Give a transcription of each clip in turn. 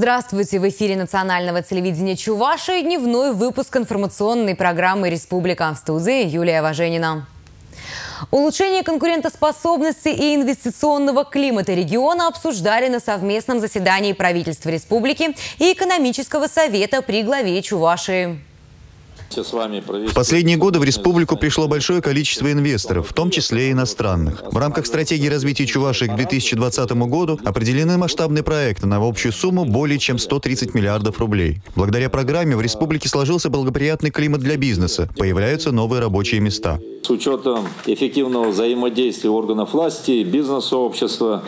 Здравствуйте! В эфире национального телевидения Чуваши дневной выпуск информационной программы «Республика» в студии Юлия Важенина. Улучшение конкурентоспособности и инвестиционного климата региона обсуждали на совместном заседании правительства республики и экономического совета при главе Чувашии. В последние годы в республику пришло большое количество инвесторов, в том числе и иностранных. В рамках стратегии развития Чувашии к 2020 году определены масштабные проекты на общую сумму более чем 130 миллиардов рублей. Благодаря программе в республике сложился благоприятный климат для бизнеса, появляются новые рабочие места. С учетом эффективного взаимодействия органов власти, бизнес-сообщества,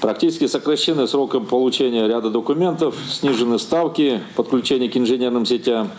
практически сокращены сроки получения ряда документов, снижены ставки подключения к инженерным сетям,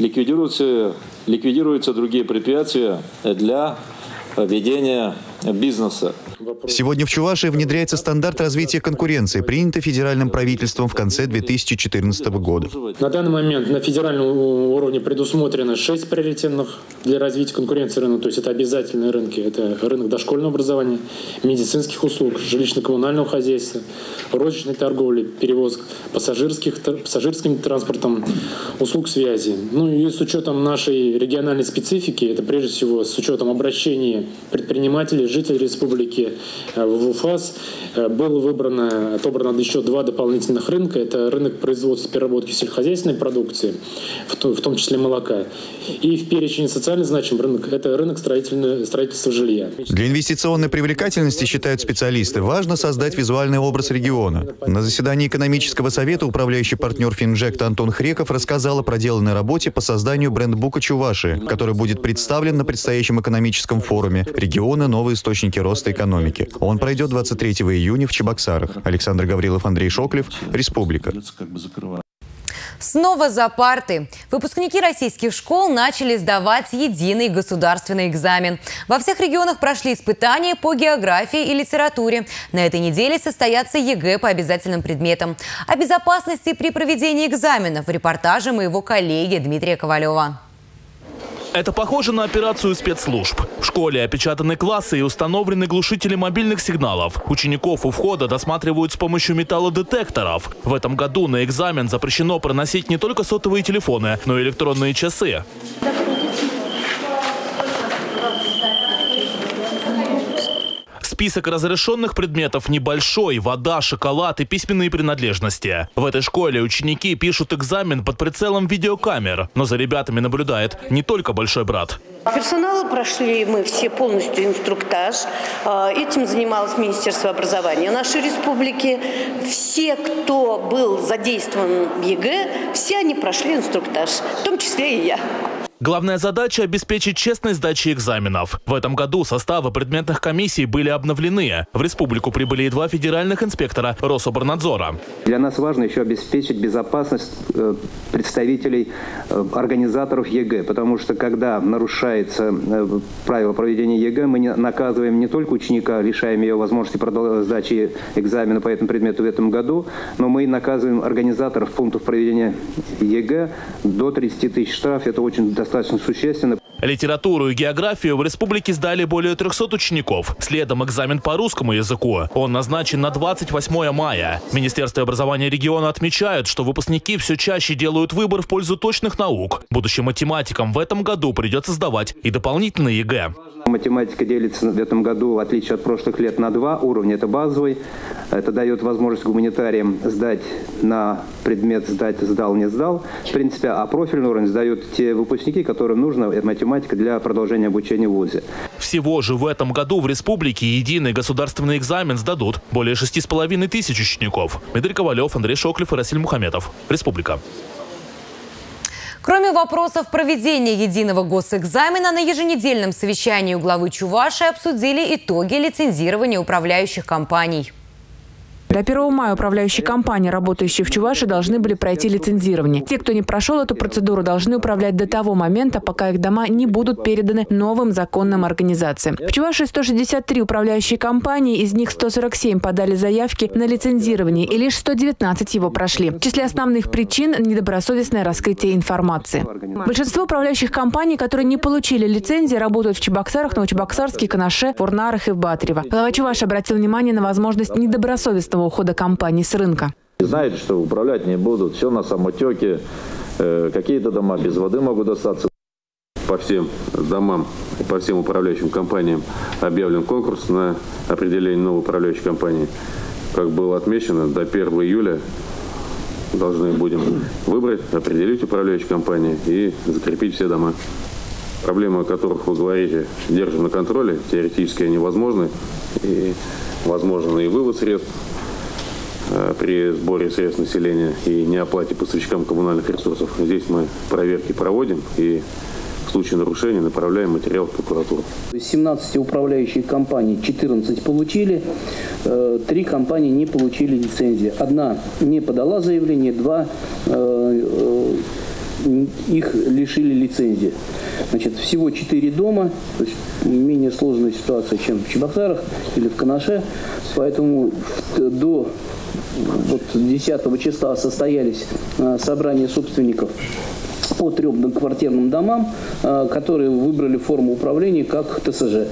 ликвидируются, ликвидируются другие препятствия для ведения бизнеса. Сегодня в Чувашии внедряется стандарт развития конкуренции, принятый федеральным правительством в конце 2014 года. На данный момент на федеральном уровне предусмотрено 6 приоритетных для развития конкуренции рынка, то есть это обязательные рынки. Это рынок дошкольного образования, медицинских услуг, жилищно-коммунального хозяйства, розничной торговли, перевозок пассажирских, пассажирским транспортом, услуг связи. Ну и с учетом нашей региональной специфики, это прежде всего с учетом обращения предпринимателей, жителей республики э, в УФАС, э, было выбрано, отобрано еще два дополнительных рынка. Это рынок производства и переработки сельскохозяйственной продукции, в том числе молока. И в перечень социально значимый рынок – это рынок строительства жилья. Для инвестиционной привлекательности, считают специалисты, важно создать визуальный образ региона. На заседании экономического совета управляющий партнер Финжекта Антон Хреков рассказал о проделанной работе по созданию брендбука Чуваши, который будет представлен на предстоящем экономическом форуме региона «Новые источники роста экономики». Он пройдет 23 июня в Чебоксарах. Александр Гаврилов, Андрей Шоклев, Республика. Снова за парты. Выпускники российских школ начали сдавать единый государственный экзамен. Во всех регионах прошли испытания по географии и литературе. На этой неделе состоятся ЕГЭ по обязательным предметам. О безопасности при проведении экзаменов в репортаже моего коллеги Дмитрия Ковалева. Это похоже на операцию спецслужб. В школе опечатаны классы и установлены глушители мобильных сигналов. Учеников у входа досматривают с помощью металлодетекторов. В этом году на экзамен запрещено проносить не только сотовые телефоны, но и электронные часы. Список разрешенных предметов небольшой – вода, шоколад и письменные принадлежности. В этой школе ученики пишут экзамен под прицелом видеокамер, но за ребятами наблюдает не только большой брат. Персонал прошли мы все полностью инструктаж. А, этим занималось Министерство образования нашей республики. Все, кто был задействован в ЕГЭ, все они прошли инструктаж, в том числе и я. Главная задача – обеспечить честность сдачи экзаменов. В этом году составы предметных комиссий были обновлены. В республику прибыли два федеральных инспектора Рособорнадзора. Для нас важно еще обеспечить безопасность э, представителей э, организаторов ЕГЭ, потому что когда нарушается э, правило проведения ЕГЭ, мы наказываем не только ученика, лишаем его возможности сдачи экзамена по этому предмету в этом году, но мы наказываем организаторов пунктов проведения ЕГЭ до 30 тысяч штраф. Это очень достаточно достаточно существенно. Литературу и географию в республике сдали более 300 учеников. Следом экзамен по русскому языку. Он назначен на 28 мая. Министерство образования региона отмечают, что выпускники все чаще делают выбор в пользу точных наук. Будущим математикам в этом году придется сдавать и дополнительные ЕГЭ. Математика делится в этом году, в отличие от прошлых лет, на два уровня. Это базовый. Это дает возможность гуманитариям сдать на предмет «сдать, сдал, не сдал». В принципе, а профильный уровень сдают те выпускники, которым нужна математика для продолжения обучения в ВУЗе. Всего же в этом году в республике единый государственный экзамен сдадут более шести с половиной тысяч учеников. Дмитрий Ковалев, Андрей Шоклев и Расиль Мухаметов. Республика. Кроме вопросов проведения единого госэкзамена, на еженедельном совещании у главы Чуваши обсудили итоги лицензирования управляющих компаний. До 1 мая управляющие компании, работающие в Чувашии, должны были пройти лицензирование. Те, кто не прошел эту процедуру, должны управлять до того момента, пока их дома не будут переданы новым законным организациям. В Чувашии 163 управляющие компании, из них 147 подали заявки на лицензирование, и лишь 119 его прошли. В числе основных причин – недобросовестное раскрытие информации. Большинство управляющих компаний, которые не получили лицензии, работают в Чебоксарах, Новочебоксарске, Канаше, Фурнарах и в Батрево. Глава Чуваши обратил внимание на возможность недобросовестного ухода компаний с рынка. Знаете, что управлять не будут, все на самотеке, э, какие-то дома без воды могут остаться. По всем домам, по всем управляющим компаниям объявлен конкурс на определение новой управляющей компании. Как было отмечено, до 1 июля должны будем выбрать, определить управляющую компанию и закрепить все дома. Проблемы, о которых вы говорите, держим на контроле. Теоретически они возможны. И возможен и вывод средств при сборе средств населения и неоплате поставщикам коммунальных ресурсов. Здесь мы проверки проводим и в случае нарушения направляем материал в прокуратуру. Из 17 управляющих компаний 14 получили, э, три компании не получили лицензии. Одна не подала заявление, два э, э, их лишили лицензии. Значит, всего 4 дома, то есть менее сложная ситуация, чем в Чебоксарах или в Канаше. Поэтому до вот 10 числа состоялись собрания собственников по трем квартирным домам, которые выбрали форму управления как ТСЖ.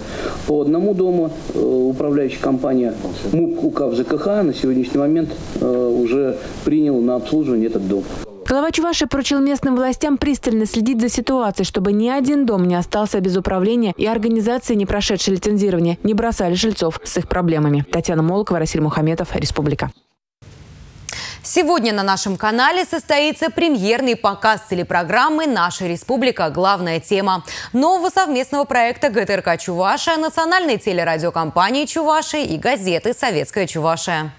По одному дому управляющая компания МУП УК ЖКХ на сегодняшний момент уже принял на обслуживание этот дом. Глава Чуваши поручил местным властям пристально следить за ситуацией, чтобы ни один дом не остался без управления и организации, не прошедшие лицензирование, не бросали жильцов с их проблемами. Татьяна Молокова, Расиль Мухаметов, Республика. Сегодня на нашем канале состоится премьерный показ телепрограммы «Наша республика. Главная тема» нового совместного проекта ГТРК «Чувашия», национальной телерадиокомпании «Чувашия» и газеты «Советская Чувашия».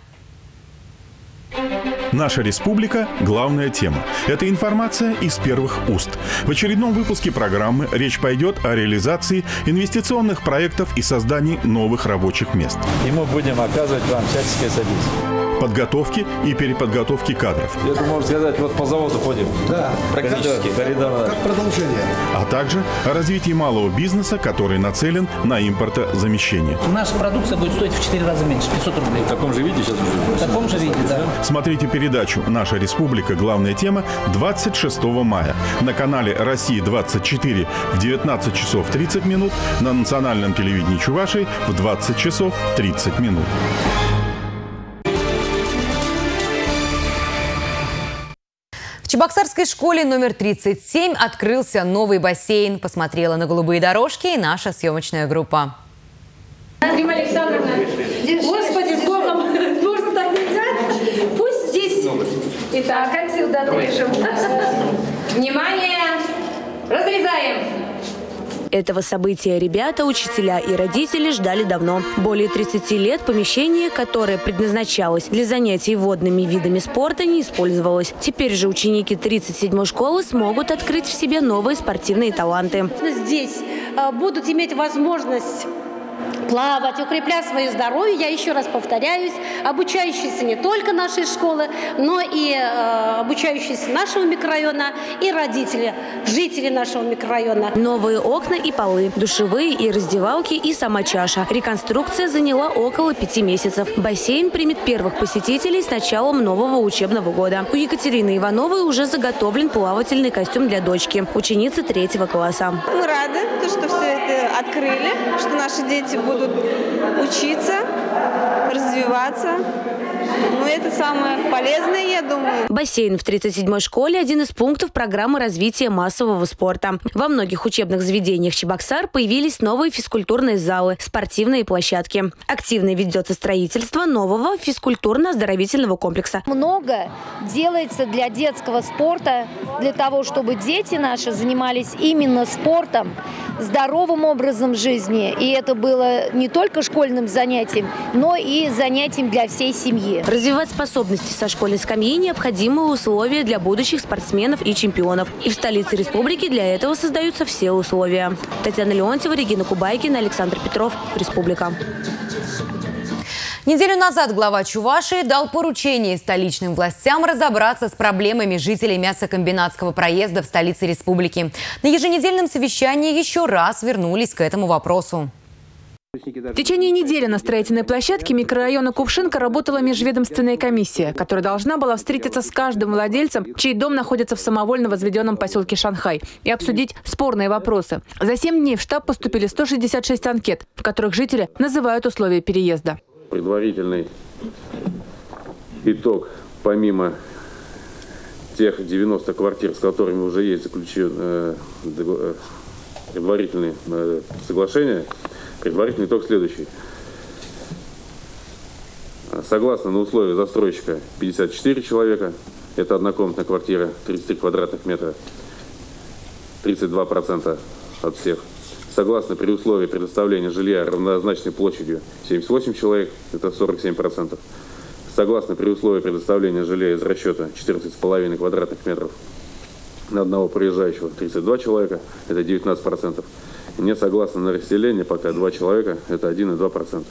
Наша республика – главная тема. Это информация из первых уст. В очередном выпуске программы речь пойдет о реализации инвестиционных проектов и создании новых рабочих мест. И мы будем оказывать вам всяческое содействие подготовки и переподготовки кадров. Это можно сказать, вот по заводу ходим. Да, практически. Коридор, как продолжение. А также о развитии малого бизнеса, который нацелен на импортозамещение. Наша продукция будет стоить в 4 раза меньше, 500 рублей. В таком же виде сейчас уже? В таком же виде, да. Смотрите передачу «Наша республика. Главная тема» 26 мая на канале «Россия-24» в 19 часов 30 минут, на национальном телевидении Чувашии в 20 часов 30 минут. Чебоксарской школе номер 37 открылся новый бассейн. Посмотрела на голубые дорожки и наша съемочная группа. Рима Александровна, господи, с Богом, можно так нельзя? Пусть здесь... Итак, отсюда отрежем. Внимание, разрезаем. Этого события ребята, учителя и родители ждали давно. Более 30 лет помещение, которое предназначалось для занятий водными видами спорта, не использовалось. Теперь же ученики 37-й школы смогут открыть в себе новые спортивные таланты. Здесь а, будут иметь возможность плавать, укреплять свое здоровье. Я еще раз повторяюсь, обучающиеся не только нашей школы, но и э, обучающиеся нашего микрорайона и родители, жители нашего микрорайона. Новые окна и полы, душевые и раздевалки и сама чаша. Реконструкция заняла около пяти месяцев. Бассейн примет первых посетителей с началом нового учебного года. У Екатерины Ивановой уже заготовлен плавательный костюм для дочки, ученицы третьего класса. Мы рады, что все это открыли, что наши дети будут учиться, развиваться. Ну, это самое полезное, я думаю. Бассейн в 37-й школе – один из пунктов программы развития массового спорта. Во многих учебных заведениях Чебоксар появились новые физкультурные залы, спортивные площадки. Активно ведется строительство нового физкультурно-оздоровительного комплекса. Много делается для детского спорта, для того, чтобы дети наши занимались именно спортом, здоровым образом жизни. И это было не только школьным занятием, но и занятием для всей семьи. Развивать способности со школьной скамьи – необходимые условия для будущих спортсменов и чемпионов. И в столице республики для этого создаются все условия. Татьяна Леонтьева, Регина Кубайкина, Александр Петров. Республика. Неделю назад глава Чувашии дал поручение столичным властям разобраться с проблемами жителей мясокомбинатского проезда в столице республики. На еженедельном совещании еще раз вернулись к этому вопросу. В течение недели на строительной площадке микрорайона Кувшинка работала межведомственная комиссия, которая должна была встретиться с каждым владельцем, чей дом находится в самовольно возведенном поселке Шанхай, и обсудить спорные вопросы. За 7 дней в штаб поступили 166 анкет, в которых жители называют условия переезда. Предварительный итог помимо тех 90 квартир, с которыми уже есть заключен э, э, предварительные э, соглашения, предварительный итог следующий. Согласно на условия застройщика 54 человека, это однокомнатная квартира, 33 квадратных метра, 32% от всех. Согласно при условии предоставления жилья равнозначной площадью 78 человек, это 47%. Согласно при условии предоставления жилья из расчета 14,5 квадратных метров на одного проезжающего 32 человека, это 19%. Не согласно на расселение, пока 2 человека, это 1,2%.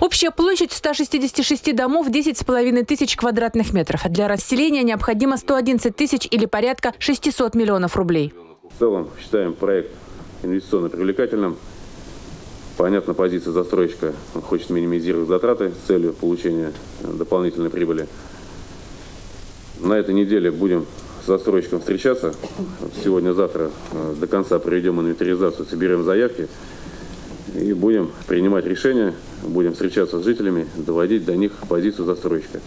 Общая площадь 166 домов 10,5 тысяч квадратных метров. Для расселения необходимо 111 тысяч или порядка 600 миллионов рублей. В целом считаем проект инвестиционно привлекательным. Понятна позиция застройщика. Он хочет минимизировать затраты с целью получения дополнительной прибыли. На этой неделе будем с застройщиком встречаться. Сегодня-завтра э, до конца проведем инвентаризацию, соберем заявки и будем принимать решения, будем встречаться с жителями, доводить до них позицию застройщика.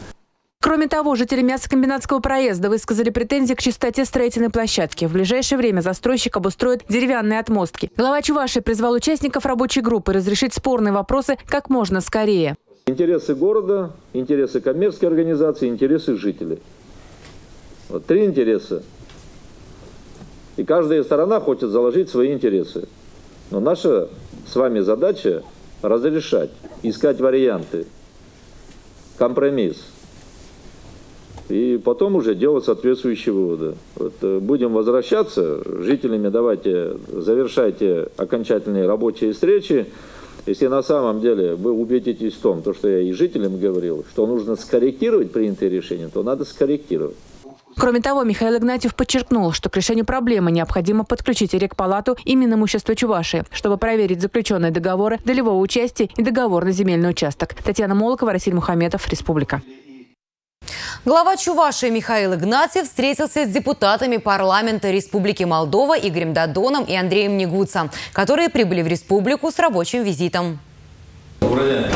Кроме того, жители мясокомбинатского проезда высказали претензии к чистоте строительной площадки. В ближайшее время застройщик обустроит деревянные отмостки. Глава Чуваши призвал участников рабочей группы разрешить спорные вопросы как можно скорее. Интересы города, интересы коммерческой организации, интересы жителей. Вот три интереса. И каждая сторона хочет заложить свои интересы. Но наша с вами задача разрешать, искать варианты, компромисс. И потом уже делать соответствующие выводы. Вот, э, будем возвращаться, жителями давайте завершайте окончательные рабочие встречи. Если на самом деле вы убедитесь в том, то, что я и жителям говорил, что нужно скорректировать принятые решения, то надо скорректировать. Кроме того, Михаил Игнатьев подчеркнул, что к решению проблемы необходимо подключить Рекпалату и Минимущество Чувашии, чтобы проверить заключенные договоры долевого участия и договор на земельный участок. Татьяна Молокова, Расиль Мухаметов, Республика. Глава Чувашии Михаил Игнатьев встретился с депутатами парламента Республики Молдова Игорем Дадоном и Андреем Негуца, которые прибыли в республику с рабочим визитом. Добрый день.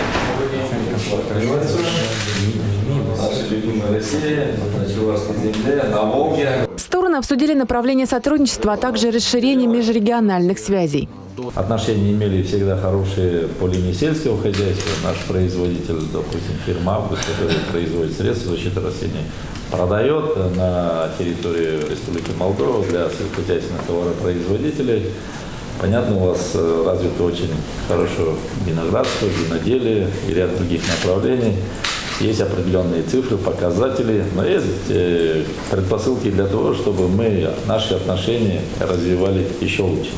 Стороны обсудили направление сотрудничества, а также расширение межрегиональных связей. Отношения имели всегда хорошие по линии сельского хозяйства. Наш производитель, допустим, фирма «Август», который производит средства защиты растений, продает на территории Республики Молдова для сельскохозяйственных товаропроизводителей. Понятно, у вас э, развито очень хорошо виноградство, виноделие и ряд других направлений. Есть определенные цифры, показатели, но есть э, предпосылки для того, чтобы мы наши отношения развивали еще лучше.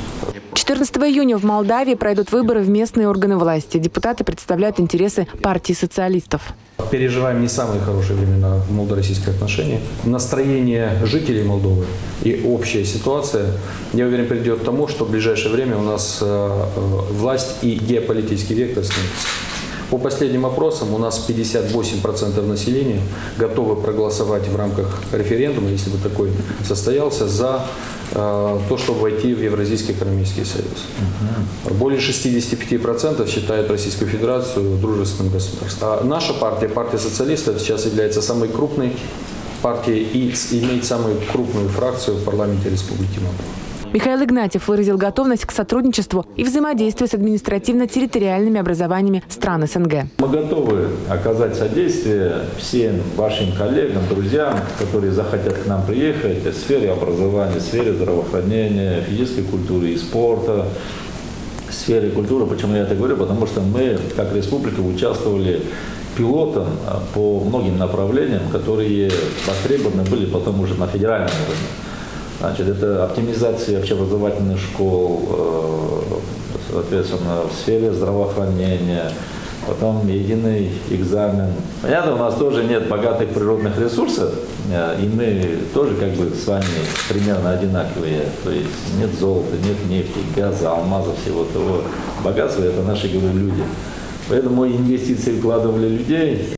14 июня в Молдавии пройдут выборы в местные органы власти. Депутаты представляют интересы партии социалистов. Переживаем не самые хорошие времена в молдо-российских отношениях. Настроение жителей Молдовы и общая ситуация, я уверен, придет к тому, что в ближайшее время у нас э, э, власть и геополитический вектор сменится. По последним опросам у нас 58% населения готовы проголосовать в рамках референдума, если бы такой состоялся, за э, то, чтобы войти в Евразийский экономический союз. Более 65% считают Российскую Федерацию дружественным государством. А наша партия, партия социалистов, сейчас является самой крупной партией и имеет самую крупную фракцию в парламенте Республики Молдова. Михаил Игнатьев выразил готовность к сотрудничеству и взаимодействию с административно-территориальными образованиями стран СНГ. Мы готовы оказать содействие всем вашим коллегам, друзьям, которые захотят к нам приехать в сфере образования, в сфере здравоохранения, физической культуры и спорта, в сфере культуры. Почему я это говорю? Потому что мы, как республика, участвовали пилотом по многим направлениям, которые востребованы были потом уже на федеральном уровне. Значит, это оптимизация общеобразовательных школ, э, соответственно, в сфере здравоохранения, потом единый экзамен. Понятно, у нас тоже нет богатых природных ресурсов, э, и мы тоже как бы с вами примерно одинаковые. То есть нет золота, нет нефти, газа, алмаза, всего того. Богатство – это наши, говорю, люди. Поэтому инвестиции вкладывали людей.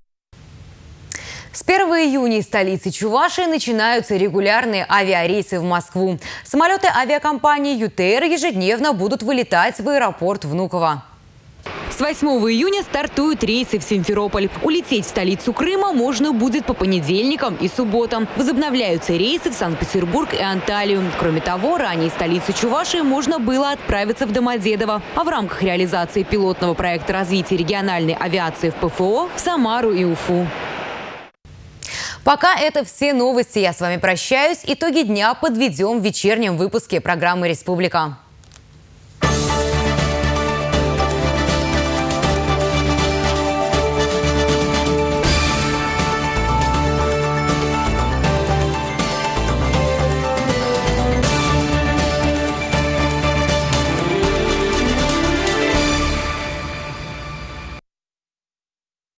С 1 июня из столицы Чувашии начинаются регулярные авиарейсы в Москву. Самолеты авиакомпании «ЮТР» ежедневно будут вылетать в аэропорт Внуково. С 8 июня стартуют рейсы в Симферополь. Улететь в столицу Крыма можно будет по понедельникам и субботам. Возобновляются рейсы в Санкт-Петербург и Анталию. Кроме того, ранее из столицы Чувашии можно было отправиться в Домодедово. А в рамках реализации пилотного проекта развития региональной авиации в ПФО в Самару и Уфу. Пока это все новости. Я с вами прощаюсь. Итоги дня подведем в вечернем выпуске программы «Республика».